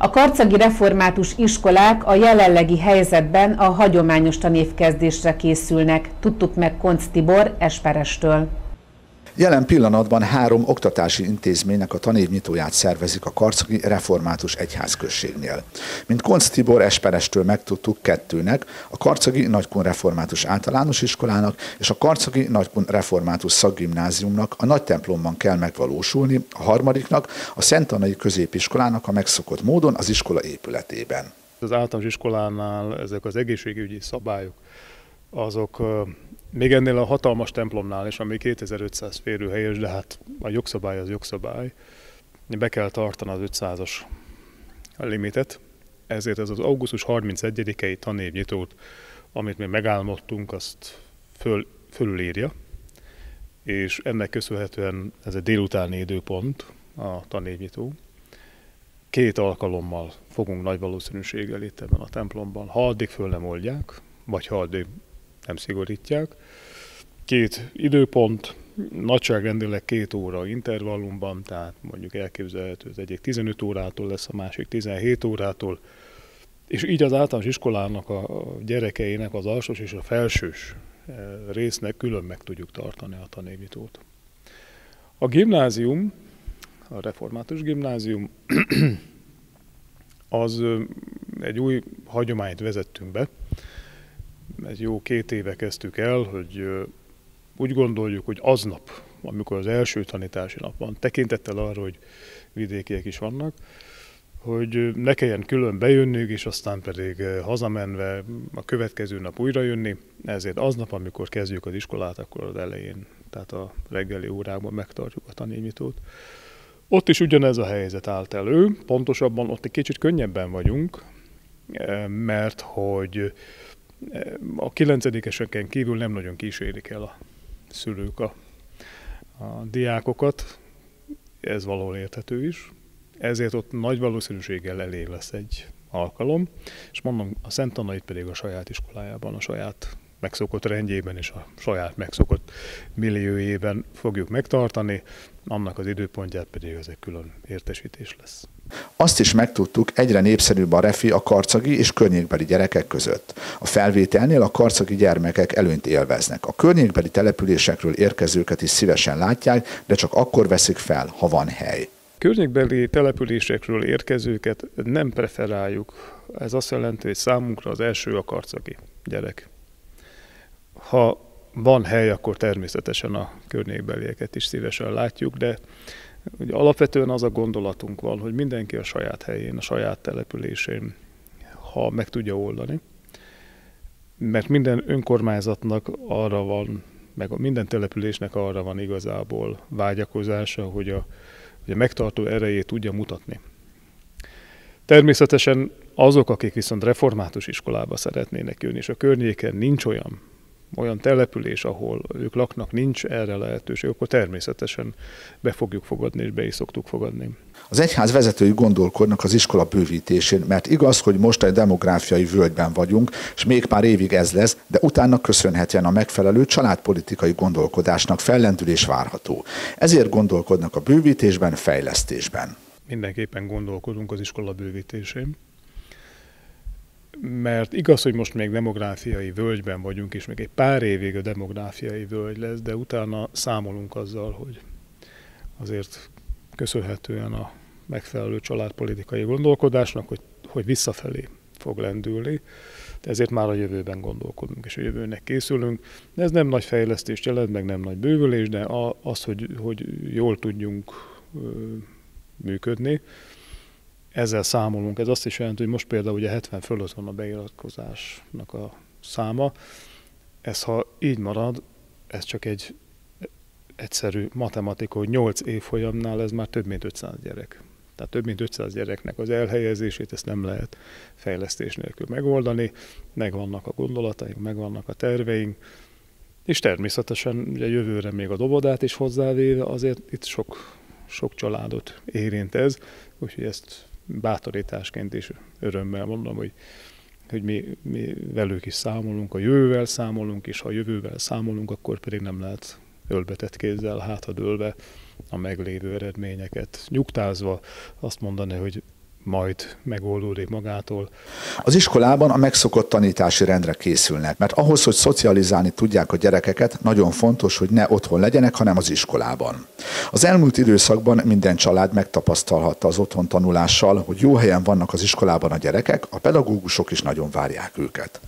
A karcagi református iskolák a jelenlegi helyzetben a hagyományos tanévkezdésre készülnek, tudtuk meg Konc Tibor Esperestől. Jelen pillanatban három oktatási intézménynek a tanévnyitóját szervezik a Karcagi Református Egyházközségnél. Mint Konc Tibor Esperestől megtudtuk kettőnek, a Karcagi Nagykun Református Általános Iskolának és a Karcagi Nagykun Református Szakgimnáziumnak a nagy templomban kell megvalósulni, a harmadiknak a Szentanai Középiskolának a megszokott módon az iskola épületében. Az általános iskolánál ezek az egészségügyi szabályok, azok még ennél a hatalmas templomnál is, ami 2500 férőhelyes, de hát a jogszabály az jogszabály, be kell tartani az 500-as limitet, ezért ez az augusztus 31-i tanévnyitót, amit mi megálmodtunk, azt föl, fölülírja, és ennek köszönhetően ez egy délutáni időpont, a tanévnyitó. Két alkalommal fogunk nagy valószínűséggel itt ebben a templomban, ha addig föl nem oldják, vagy ha addig nem szigorítják. Két időpont, nagyságrendileg két óra intervallumban, tehát mondjuk elképzelhető, az egyik 15 órától lesz, a másik 17 órától, és így az általános iskolának a gyerekeinek az alsós és a felsős eh, résznek külön meg tudjuk tartani a tanévnyitót. A gimnázium, a református gimnázium, az egy új hagyományt vezettünk be, egy jó két éve kezdtük el, hogy úgy gondoljuk, hogy aznap, amikor az első tanítási nap van, tekintettel arra, hogy vidékiek is vannak, hogy ne kelljen külön bejönni, és aztán pedig hazamenve a következő nap újra jönni. Ezért aznap, amikor kezdjük az iskolát, akkor az elején, tehát a reggeli órákban megtartjuk a tanévnyitót. Ott is ugyanez a helyzet állt elő, pontosabban ott egy kicsit könnyebben vagyunk, mert hogy a kilencedikeseken kívül nem nagyon kísérik el a szülők a, a diákokat, ez valahol érthető is, ezért ott nagy valószínűséggel elég lesz egy alkalom, és mondom, a Szent Tanait pedig a saját iskolájában, a saját megszokott rendjében és a saját megszokott milliójében fogjuk megtartani, annak az időpontját pedig ez egy külön értesítés lesz. Azt is megtudtuk, egyre népszerűbb a refi a karcagi és környékbeli gyerekek között. A felvételnél a karcagi gyermekek előnyt élveznek. A környékbeli településekről érkezőket is szívesen látják, de csak akkor veszik fel, ha van hely. Környékbeli településekről érkezőket nem preferáljuk. Ez azt jelenti, hogy számunkra az első a karcagi gyerek. Ha van hely, akkor természetesen a környékbelieket is szívesen látjuk, de ugye alapvetően az a gondolatunk van, hogy mindenki a saját helyén, a saját településén, ha meg tudja oldani, mert minden önkormányzatnak arra van, meg minden településnek arra van igazából vágyakozása, hogy a, hogy a megtartó erejét tudja mutatni. Természetesen azok, akik viszont református iskolába szeretnének jönni, és a környéken nincs olyan olyan település, ahol ők laknak, nincs erre lehetőség, akkor természetesen be fogjuk fogadni, és be is szoktuk fogadni. Az egyház vezetői gondolkodnak az iskola bővítésén, mert igaz, hogy most egy demográfiai völgyben vagyunk, és még pár évig ez lesz, de utána köszönhetően a megfelelő családpolitikai gondolkodásnak fellendülés várható. Ezért gondolkodnak a bővítésben, fejlesztésben. Mindenképpen gondolkodunk az iskola bővítésén mert igaz, hogy most még demográfiai völgyben vagyunk, és még egy pár évig a demográfiai völgy lesz, de utána számolunk azzal, hogy azért köszönhetően a megfelelő családpolitikai gondolkodásnak, hogy, hogy visszafelé fog lendülni. De ezért már a jövőben gondolkodunk, és a jövőnek készülünk. Ez nem nagy fejlesztés jelent, meg nem nagy bővülés, de az, hogy, hogy jól tudjunk működni, ezzel számolunk. Ez azt is jelenti, hogy most például ugye 70 fölött van a beiratkozásnak a száma. Ez ha így marad, ez csak egy egyszerű matematika, hogy 8 évfolyamnál ez már több mint 500 gyerek. Tehát több mint 500 gyereknek az elhelyezését ezt nem lehet fejlesztés nélkül megoldani. Megvannak a gondolataink, megvannak a terveink, és természetesen ugye jövőre még a dobodát is hozzávéve, azért itt sok, sok családot érint ez, úgyhogy ezt bátorításként is örömmel mondom, hogy, hogy mi, mi velük is számolunk, a jövővel számolunk, és ha a jövővel számolunk, akkor pedig nem lehet ölbetett kézzel hátadőlve a meglévő eredményeket nyugtázva azt mondani, hogy majd megoldódik magától. Az iskolában a megszokott tanítási rendre készülnek, mert ahhoz, hogy szocializálni tudják a gyerekeket, nagyon fontos, hogy ne otthon legyenek, hanem az iskolában. Az elmúlt időszakban minden család megtapasztalhatta az otthon tanulással, hogy jó helyen vannak az iskolában a gyerekek, a pedagógusok is nagyon várják őket.